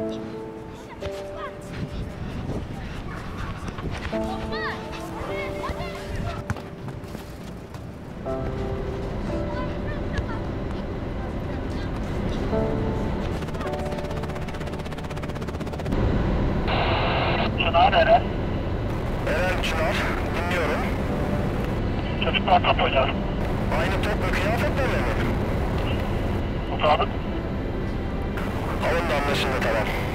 Çınar Eren. Eren Çınar, dinliyorum. Çocuklar top oynar. Aynı top ve kıyafetlerle mi? Mutabık. Alın da anlaşıldı tamam.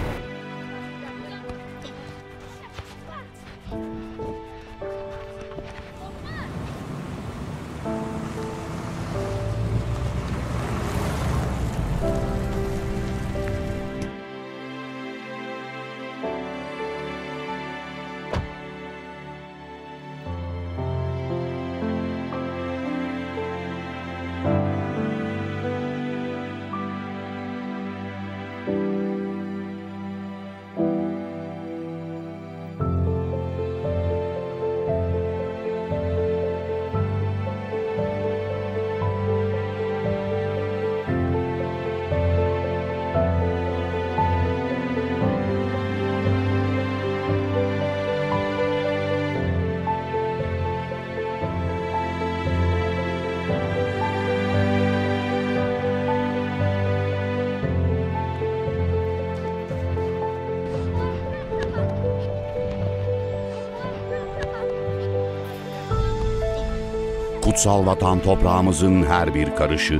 Kutsal vatan toprağımızın her bir karışı,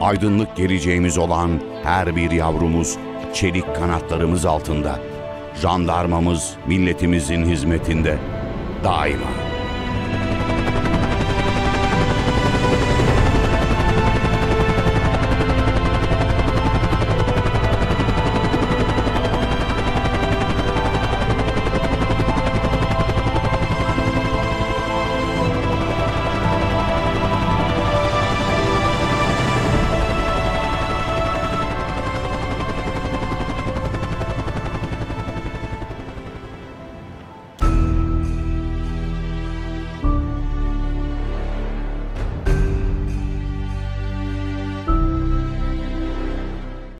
aydınlık geleceğimiz olan her bir yavrumuz çelik kanatlarımız altında. Jandarmamız milletimizin hizmetinde daima.